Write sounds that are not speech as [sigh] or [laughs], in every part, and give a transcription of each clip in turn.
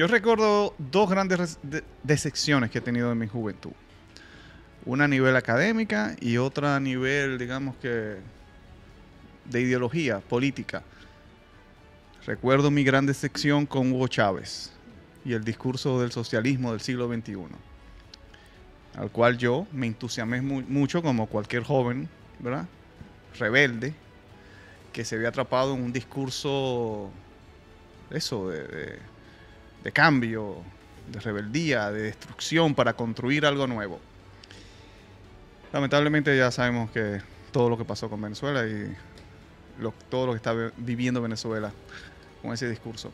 Yo recuerdo dos grandes decepciones que he tenido en mi juventud. Una a nivel académica y otra a nivel, digamos que, de ideología política. Recuerdo mi gran decepción con Hugo Chávez y el discurso del socialismo del siglo XXI, al cual yo me entusiasmé mucho como cualquier joven, ¿verdad? Rebelde, que se había atrapado en un discurso, eso, de cambio, de rebeldía, de destrucción para construir algo nuevo. Lamentablemente ya sabemos que todo lo que pasó con Venezuela y todo lo que está viviendo Venezuela con ese discurso.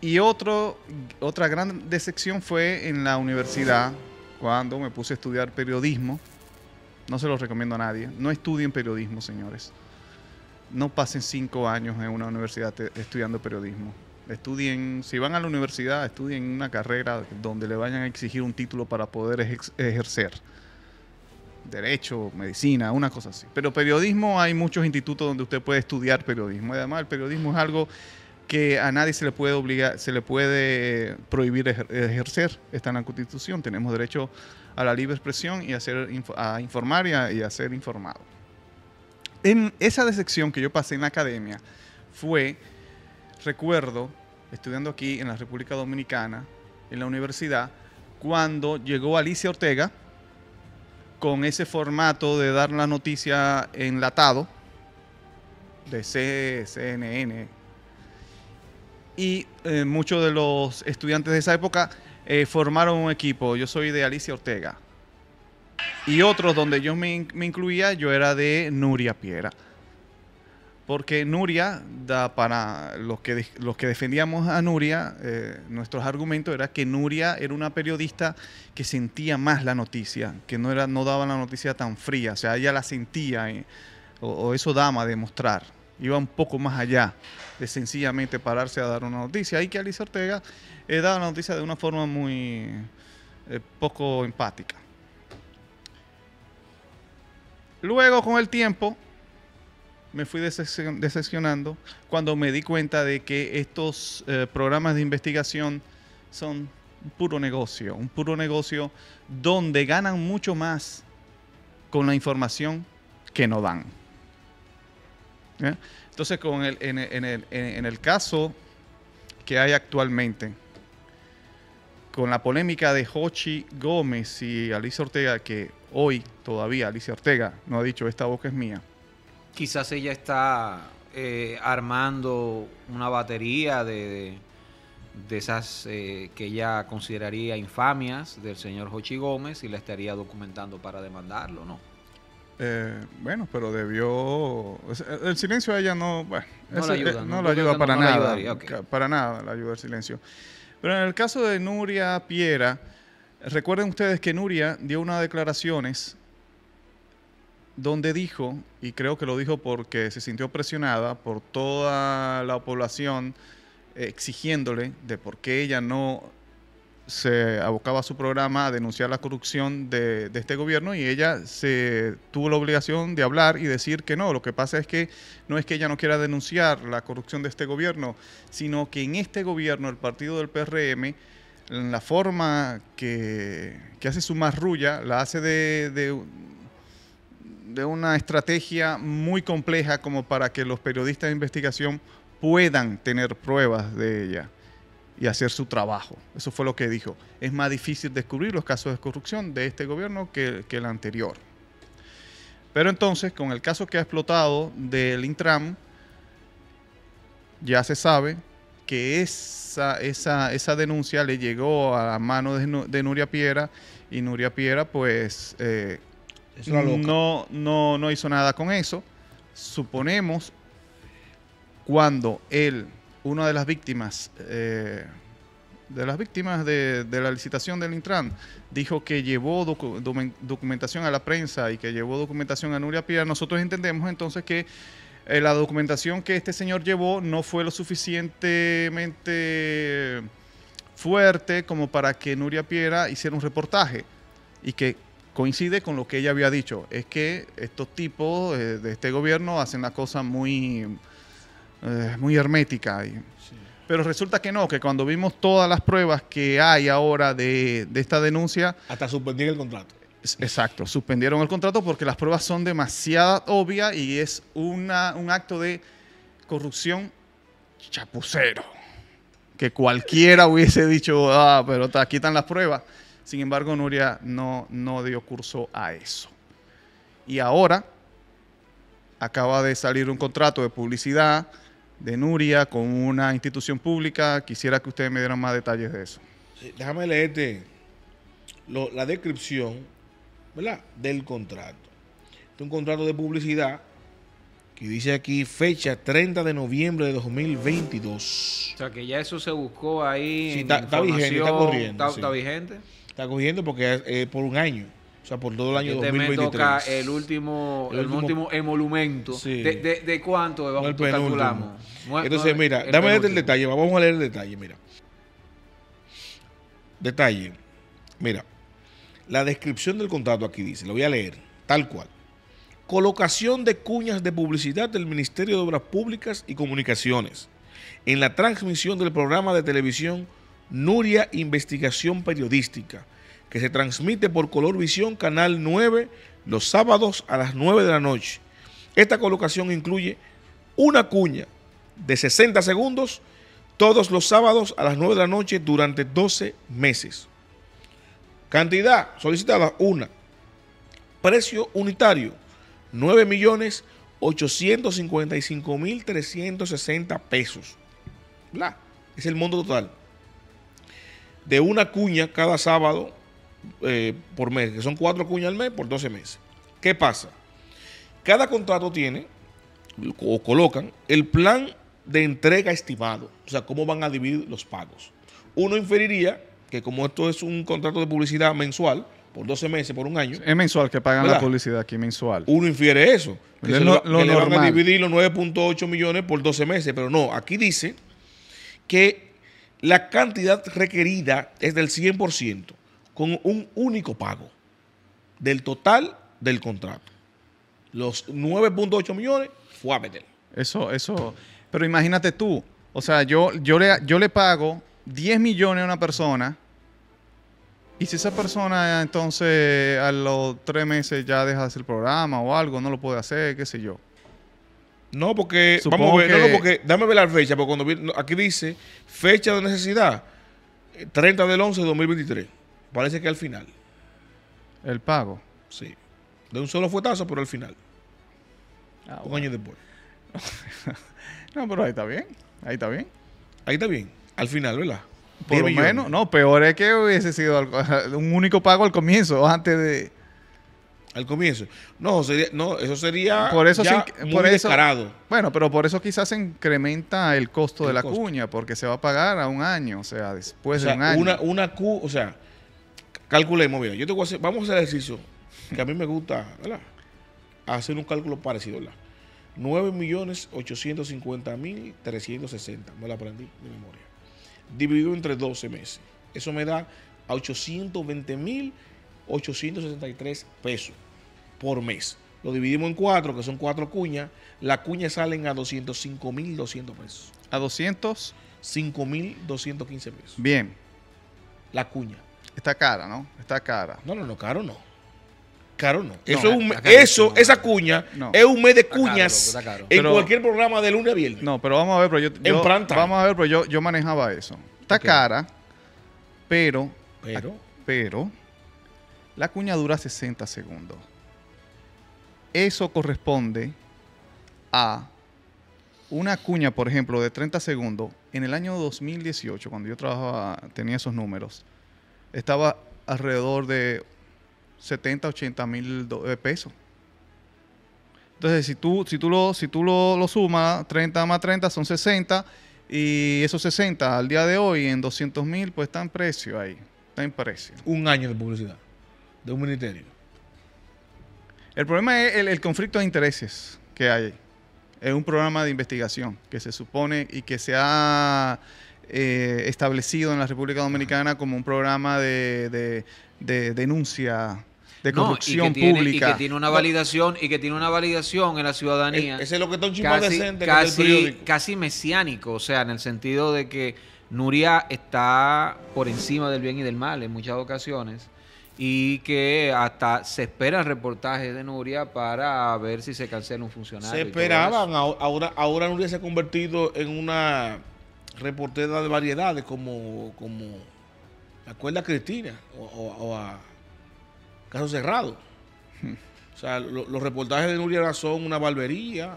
Y otra gran decepción fue en la universidad, cuando me puse a estudiar periodismo. No se lo recomiendo a nadie. No estudien periodismo, señores. No pasen cinco años en una universidad estudiando periodismo. Estudien, si van a la universidad, estudien una carrera donde le vayan a exigir un título para poder ejercer derecho, medicina, una cosa así. Pero periodismo hay muchos institutos donde usted puede estudiar periodismo. Además, el periodismo es algo que a nadie se le puede obligar, se le puede prohibir ejercer. Está en la Constitución. Tenemos derecho a la libre expresión y a, ser, a informar y a, ser informado. En esa decepción que yo pasé en la academia fue, recuerdo, estudiando aquí en la República Dominicana, en la universidad, cuando llegó Alicia Ortega, con ese formato de dar la noticia enlatado de CNN. Y eh, muchos de los estudiantes de esa época eh, formaron un equipo. Yo soy de Alicia Ortega. Y otros donde yo me, me incluía, yo era de Nuria Piera porque Nuria, da para los que, los que defendíamos a Nuria, eh, nuestros argumentos era que Nuria era una periodista que sentía más la noticia, que no, era, no daba la noticia tan fría, o sea, ella la sentía, eh, o, eso dama de mostrar, iba un poco más allá de sencillamente pararse a dar una noticia, y que Alicia Ortega eh, daba la noticia de una forma muy poco empática. Luego, con el tiempo, me fui decepcionando cuando me di cuenta de que estos eh, programas de investigación son un puro negocio, un puro negocio donde ganan mucho más con la información que no dan. Entonces, con el, en, el, en el caso que hay actualmente, con la polémica de Jochi Gómez y Alicia Ortega, que hoy todavía Alicia Ortega no ha dicho esta boca es mía, Quizás ella está eh, armando una batería de, de, esas eh, que ella consideraría infamias del señor Jochi Gómez y la estaría documentando para demandarlo, ¿no? Eh, bueno, pero debió. El silencio a ella no. Bueno, no, la ayuda, no, lo ayuda para nada. Para nada la ayuda el silencio. Pero en el caso de Nuria Piera, recuerden ustedes que Nuria dio unas declaraciones donde dijo, y creo que lo dijo porque se sintió presionada por toda la población exigiéndole de por qué ella no se abocaba a su programa a denunciar la corrupción de, este gobierno y ella se tuvo la obligación de hablar y decir que no. Lo que pasa es que no es que ella no quiera denunciar la corrupción de este gobierno, sino que en este gobierno, el partido del PRM, la forma que, hace su marrulla, la hace de de una estrategia muy compleja como para que los periodistas de investigación puedan tener pruebas de ella y hacer su trabajo. Eso fue lo que dijo. Es más difícil descubrir los casos de corrupción de este gobierno que, el anterior. Pero entonces, con el caso que ha explotado del Intram, ya se sabe que esa, esa, esa denuncia le llegó a la mano de, Nuria Piera y Nuria Piera pues eh, no, no, no hizo nada con eso. Suponemos cuando él, una de las víctimas, eh, de las víctimas de, la licitación del Intran, dijo que llevó documentación a la prensa y que llevó documentación a Nuria Piera, nosotros entendemos entonces que eh, la documentación que este señor llevó no fue lo suficientemente fuerte como para que Nuria Piera hiciera un reportaje y que coincide con lo que ella había dicho, es que estos tipos eh, de este gobierno hacen la cosa muy, eh, muy hermética. Pero resulta que no, que cuando vimos todas las pruebas que hay ahora de, de esta denuncia, Hasta suspendieron el contrato. es- exacto, suspendieron el contrato porque las pruebas son demasiado obvias y es una, un acto de corrupción chapucero. Que cualquiera hubiese dicho, ah, pero aquí están las pruebas. Sin embargo, Nuria no, no dio curso a eso. Y ahora acaba de salir un contrato de publicidad de Nuria con una institución pública. Quisiera que ustedes me dieran más detalles de eso. Sí, Déjame leerte lo- la descripción ¿verdad? del contrato. Este es un contrato de publicidad que dice aquí fecha 30 de noviembre de 2022. O sea, que ya eso se buscó ahí. Sí, en está- está vigente, está corriendo, Está, sí. está vigente. Está cogiendo porque es eh, por un año. O sea, por todo el año Este me 2023. toca el último, El el último- último emolumento. Sí. De, de, de cuánto vamos, calculamos? Entonces, mira, el dame el detalle. Vamos a leer el detalle, mira. Detalle. Mira. La descripción del contrato aquí dice, lo voy a leer, tal cual. Colocación de cuñas de publicidad del Ministerio de Obras Públicas y Comunicaciones en la transmisión del programa de televisión Nuria Investigación Periodística, que se transmite por Color Visión Canal 9 los sábados a las 9 de la noche. Esta colocación incluye una cuña de 60 segundos todos los sábados a las 9 de la noche durante 12 meses. Cantidad solicitada, una. Precio unitario, 9 millones 855 mil 360 pesos. ¿Verdad? Es el monto total. De una cuña cada sábado eh, por mes, que son cuatro cuñas al mes por 12 meses. ¿Qué pasa? Cada contrato tiene o colocan el plan de entrega estimado, o sea, cómo van a dividir los pagos. Uno inferiría que como esto es un contrato de publicidad mensual, por 12 meses, por un año, Es mensual que pagan la publicidad aquí, mensual. uno infiere eso. Que, Es lo- lo que le van a dividir los 9.8 millones por 12 meses, pero no, aquí dice que la cantidad requerida es del 100% con un único pago del total del contrato. Los 9.8 millones fue a meter. Eso, eso. Pero imagínate tú, o sea, yo, yo, le, yo le pago 10 millones a una persona y si esa persona entonces a los tres meses ya deja de hacer el programa o algo, no lo puede hacer, qué sé yo. No, porque Supongo vamos a ver, no, que- no, porque dame ver la fecha, porque cuando no, aquí dice fecha de necesidad eh, 30 del 11 de 2023. Parece que al final, El pago. sí. De un solo fuetazo, pero al final, Ah, un bueno. año después. [laughs] No, pero ahí está bien. Ahí está bien. Ahí está bien, al final, ¿verdad? Por 10 lo millones. menos, no, peor es que hubiese sido [laughs] un único pago al comienzo, antes de... Al comienzo. No, sería, no eso sería Por eso ya muy por eso- descarado. Bueno, pero por eso quizás se incrementa el costo El de la costo. cuña, porque se va a pagar a un año, o sea, después o sea, de un año. una, una Q, o sea, calculemos, mira, yo te voy a hacer, vamos a hacer el ejercicio que a mí me gusta, ¿verdad? Hacer un cálculo parecido, ¿verdad? 9 millones 850 mil 360, me lo aprendí de memoria. Dividido entre 12 meses. Eso me da a 820 mil 863 pesos por mes. Lo dividimos en cuatro, que son cuatro cuñas. Las cuñas salen a 205 mil 200 pesos. A 200, 5 mil 215 pesos. bien. La cuña. Está cara, ¿no? Está cara. No, no, no, caro no. Caro no. Eso, es un eso esa cuña No. es un mes de caro, cuñas loco, caro. en Pero- cualquier programa de lunes a viernes. No, pero vamos a ver, pero yo, time. vamos a ver, pero yo, yo manejaba eso. Está cara, pero, Pero, pero la cuña dura 60 segundos. Eso corresponde a una cuña, por ejemplo, de 30 segundos. En el año 2018, cuando yo trabajaba, tenía esos números, estaba alrededor de 70, 80 mil eh, pesos. Entonces, si tú, si tú, lo, si lo, lo sumas, 30 más 30 son 60, y esos 60 al día de hoy en 200 mil, pues está en precio ahí, está en precio. un año de publicidad de un ministerio. El problema es el, el conflicto de intereses que hay. Es un programa de investigación que se supone y que se ha eh, establecido en la República Dominicana como un programa de, de- de denuncia de No, y corrupción que tiene, pública. Y que tiene una validación, y que tiene una validación en la ciudadanía. E- Ese es lo que está un casi, decente casi, casi mesiánico, o sea, en el sentido de que Nuria está por encima del bien y del mal en muchas ocasiones y que hasta se esperan reportajes de Nuria para ver si se cancela un funcionario. Se esperaban, ahora, ahora, Nuria se ha convertido en una reportera de variedades como, como ¿te acuerdas Cristina? O, o- o a Caso Cerrado. O sea, lo- los reportajes de Nuria ahora son una barbería,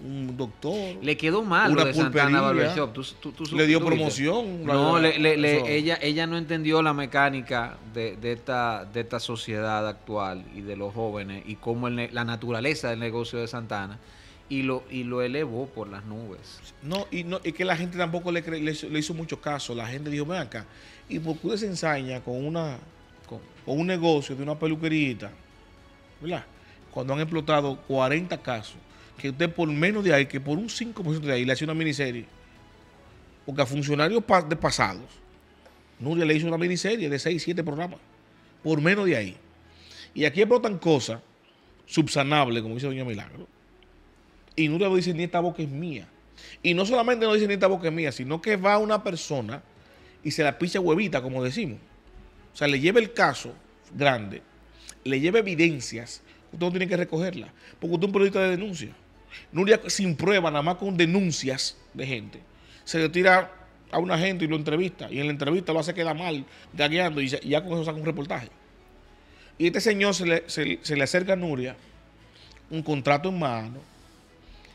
un doctor. Le quedó mal Una lo de Santana. Barbershop. ¿Tú, tú- tú- Le dio promoción. No, le- le- ella, ella no entendió la mecánica de, de esta, de esta sociedad actual y de los jóvenes y cómo el la naturaleza del negocio de Santana y lo, y lo elevó por las nubes. No, y no, y que la gente tampoco le, cre- le hizo, le hizo mucho caso. La gente dijo, ven acá, ¿y por qué se ensaña con una Con- con un negocio de una peluquerita? ¿Verdad? Cuando han explotado 40 casos, que usted por menos de ahí, que por un 5% de ahí le hace una miniserie. Porque a funcionarios de pasados, Nuria le hizo una miniserie de 6, 7 programas. Por menos de ahí. Y aquí explotan cosas subsanables, como dice Doña Milagro. Y Nuria no dice ni esta boca es mía. Y no solamente no dice ni esta boca es mía, sino que va una persona y se la picha huevita, como decimos. O sea, le lleva el caso grande, le lleva evidencias, usted no tiene que recogerla, porque usted es un periodista de denuncia. Nuria sin prueba, nada más con denuncias de gente, se le tira a una gente y lo entrevista, y en la entrevista lo hace quedar mal, gagueando, y, ya con eso saca un reportaje. Y este señor se le, se- se le acerca a Nuria, un contrato en mano,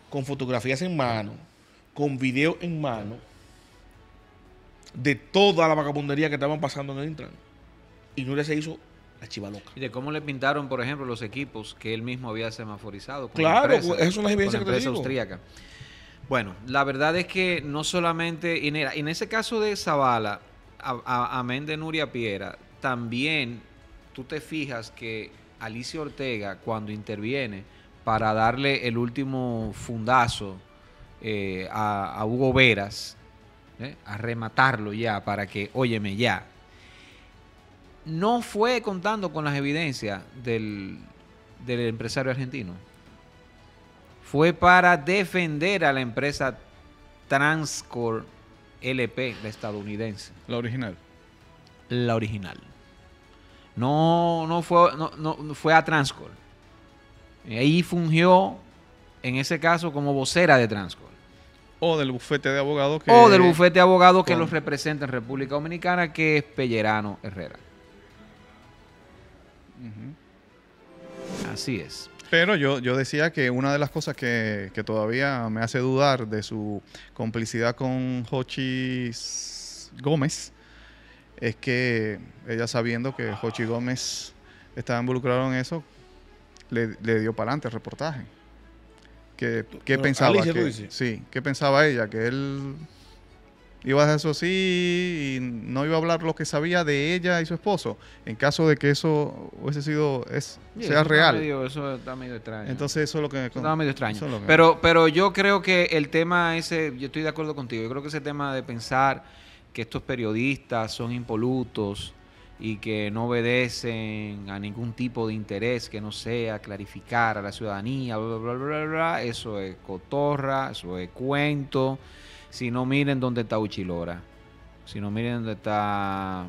con fotografías en mano, con video en mano, de toda la vagabundería que estaban pasando en el Intran. Y Nuria se hizo Y de cómo le pintaron, por ejemplo, los equipos que él mismo había semaforizado. Con Claro, la empresa, esas son las con que te empresa digo. austríaca. Bueno, la verdad es que no solamente, y en, ese caso de Zavala, amén de Nuria Piera, también tú te fijas que Alicia Ortega, cuando interviene para darle el último fundazo eh, a, a Hugo Veras, ¿eh? a rematarlo ya, para que, óyeme ya, no fue contando con las evidencias del, del empresario argentino. Fue para defender a la empresa Transcor LP, la estadounidense, La original. la original. No, no fue, no, no, fue a Transcor. Ahí fungió, en ese caso, como vocera de Transcor. O del bufete de abogados que. o del bufete de abogados que los representa en República Dominicana, que es Pellerano Herrera. Así es. Pero yo, yo decía que una de las cosas que, que todavía me hace dudar de su complicidad con Jochi Gómez es que ella sabiendo que Jochi Gómez estaba involucrado en eso, le, le dio para adelante el reportaje. ¿Qué, pensaba? Que- sí, ¿qué pensaba ella? Que él iba a eso así y no iba a hablar lo que sabía de ella y su esposo. En caso de que eso hubiese sido, es, Sí, eso sea está real. medio- eso está medio extraño. Entonces eso es lo que... Eso estaba medio extraño. es que- Pero, pero yo creo que el tema ese, yo estoy de acuerdo contigo, yo creo que ese tema de pensar que estos periodistas son impolutos y que no obedecen a ningún tipo de interés que no sea clarificar a la ciudadanía, bla, bla, bla, bla, bla, eso es cotorra, eso es cuento. Si no miren dónde está Uchilora, si no miren dónde está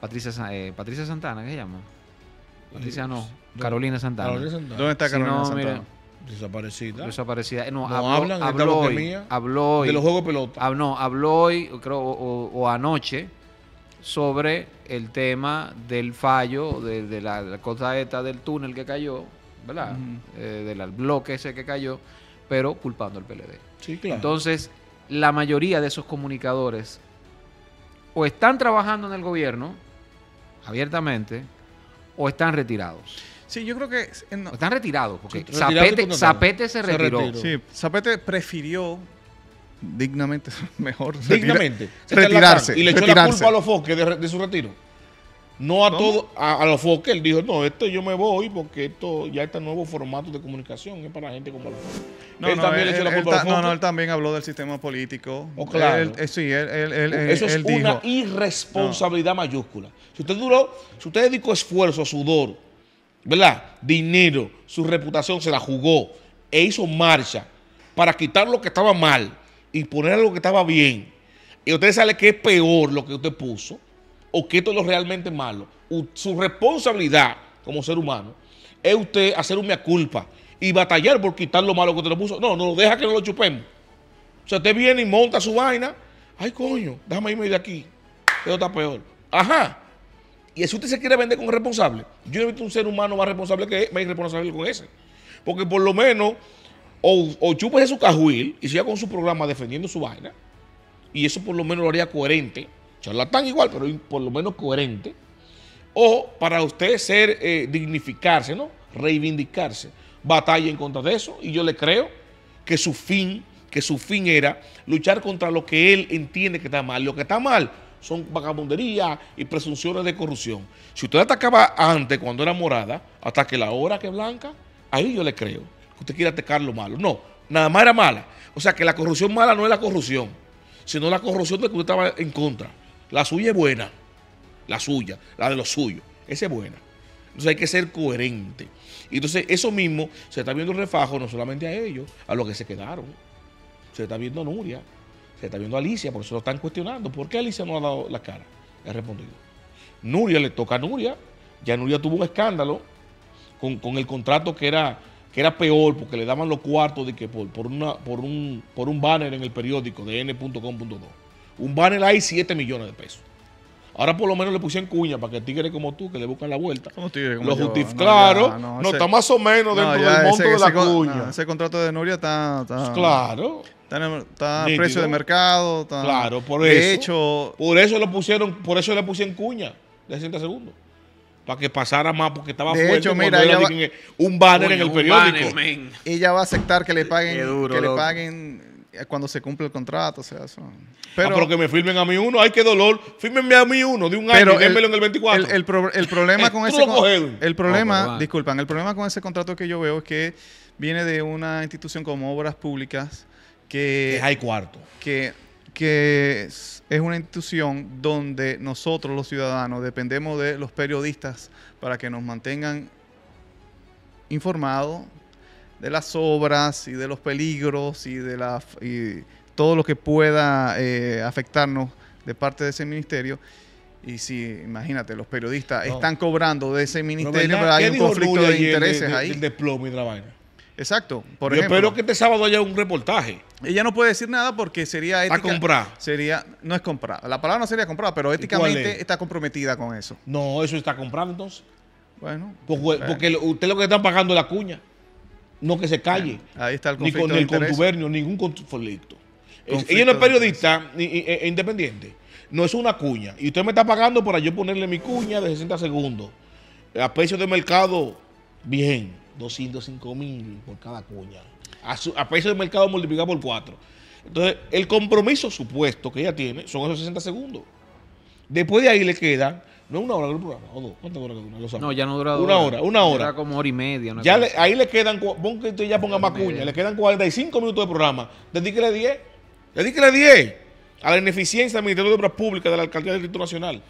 Patricia, eh, Patricia Santana, ¿qué se llama? Patricia no, Carolina Santana. Carolina Santana. ¿Dónde está Si Carolina no, Santana? mira, Desaparecida. Desaparecida. No, No habló, hablan, habló hoy, mía. habló hoy. de los juegos de pelota. hab- no, habló hoy, creo, o, o- o anoche, sobre el tema del fallo de, de la, la cosa esta del túnel que cayó, ¿verdad? Eh, del bloque ese que cayó, pero culpando al PLD. sí, claro. Entonces, la mayoría de esos comunicadores o están trabajando en el gobierno abiertamente o están retirados. Sí, yo creo que... en- O están retirados, porque Sí, Zapete, se Se retiró. sí, Zapete prefirió dignamente, [laughs] mejor, dignamente. Se retirarse. Y le echó la culpa a los foques de su retiro. No a ¿Cómo? todo, a, a los foques. Él dijo, no, esto yo me voy porque esto ya está nuevo formato de comunicación. Es para gente como los. No, él no, también él, le echó la culpa él no, no, él también habló del sistema político. Oh, claro. Él- él- sí, él, Eso es una dijo... irresponsabilidad mayúscula. Si usted duró, si usted dedicó esfuerzo, sudor, ¿verdad? Dinero, su reputación se la jugó e hizo marcha para quitar lo que estaba mal y poner lo que estaba bien. Y usted sabe que es peor lo que usted puso o que esto es lo realmente malo. Su responsabilidad como ser humano es usted hacer una culpa y batallar por quitar lo malo que usted le puso. No, no lo deja que no lo chupemos. O sea, usted viene y monta su vaina. Ay, coño, déjame irme de aquí. Esto está peor. Ajá. Y si usted se quiere vender como responsable, yo no he visto un ser humano más responsable que más irresponsable con ese. Porque por lo menos, o, o chúpese su cajuil y siga con su programa defendiendo su vaina, y eso por lo menos lo haría coherente. Charlatán igual, pero por lo menos coherente. O para usted ser, eh, dignificarse, ¿no? Reivindicarse. Batalla en contra de eso. Y yo le creo que su fin, que su fin era luchar contra lo que él entiende que está mal. Lo que está mal son vagabundería y presunciones de corrupción. Si usted atacaba antes, cuando era morada, hasta que la hora que blanca, ahí yo le creo que usted quiere atacar lo malo. No, nada más era mala. O sea que la corrupción mala no es la corrupción, sino la corrupción de que usted estaba en contra. La suya es buena, la suya, la de los suyos. Esa es buena. Entonces hay que ser coherente. Y entonces eso mismo se está viendo refajo no solamente a ellos, a los que se quedaron. Se está viendo a Nuria, se está viendo a Alicia, por eso lo están cuestionando. ¿Por qué Alicia no ha dado la cara? He respondido. Nuria le toca a Nuria. Ya Nuria tuvo un escándalo con, con el contrato que era, que era peor porque le daban los cuartos de que por, por, una, por, un, por un banner en el periódico de n.com.do. Un banner hay 7 millones de pesos. Ahora por lo menos le pusieron cuña para que tigres como tú que le buscan la vuelta. Como Los yo. justif- No, claro, ya, no, ese- está más o menos no, dentro ya del monto ese- de la ese con- cuña. no, ese contrato de Nuria está, está, claro. está, a precio de mercado. está- Claro, por de eso. hecho, Por eso lo pusieron, por eso le pusieron cuña de 60 segundos. Para que pasara más, porque estaba De fuerte hecho, mira, ella va- un banner en el un periódico. banner, ella va a aceptar que le paguen, duro, que le paguen cuando se cumple el contrato. O sea, eso. Pero, pero que me firmen a mí uno, ay, qué dolor. Fírmenme a mí uno de un año y démelo en el 24. el- el pro- el problema Eh, con ese con- el problema, disculpan, el problema con ese contrato que yo veo es que viene de una institución como Obras Públicas que que hay cuarto. que, que es, es una institución donde nosotros los ciudadanos dependemos de los periodistas para que nos mantengan informados de las obras y de los peligros y de la y todo lo que pueda eh, afectarnos de parte de ese ministerio. Y si, imagínate, los periodistas No. están cobrando de ese ministerio, pero hay ¿Qué un conflicto de intereses de- ahí. Del desplome y de la vaina. Exacto. Por Yo ejemplo, espero que este sábado haya un reportaje. ella no puede decir nada porque sería Está ética. comprada. Sería, no es comprada. La palabra no sería comprada, pero éticamente es? está comprometida con eso. No, eso está comprado entonces. Bueno, Porque, eh, porque usted lo que está pagando es la cuña. No que se calle. ahí está el ni conflicto con de el contubernio, ningún conflicto. Ella no es periodista ni- ni- e- e independiente. No es una cuña. Y usted me está pagando para yo ponerle mi cuña de 60 segundos. A precio de mercado, bien. 205 mil por cada cuña. A, su- a precio de mercado multiplicado por 4. Entonces, el compromiso supuesto que ella tiene son esos 60 segundos. Después de ahí le quedan, no una hora del programa, o dos. ¿Cuántas horas dura? Lo. No, ya no dura Una hora, una hora. Dura como hora y media. una Ya le- ahí le quedan, pon que usted ya ponga más cuña, le quedan 45 minutos de programa. Dedíquele 10. Dedíquele 10 a la ineficiencia del Ministerio de Obras Públicas de la Alcaldía del Distrito Nacional.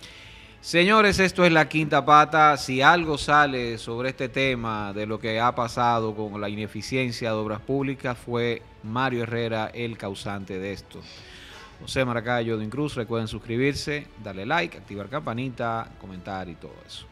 Señores, esto es la quinta pata. Si algo sale sobre este tema de lo que ha pasado con la ineficiencia de obras públicas, fue Mario Herrera el causante de esto. José Maracayo, Odin Cruz. Recuerden suscribirse, darle like, activar campanita, comentar y todo eso.